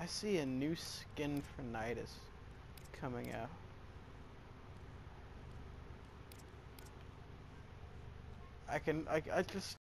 I see a new skin for Nidus coming out. I can I, I just